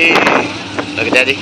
Okey. Okey, jadi.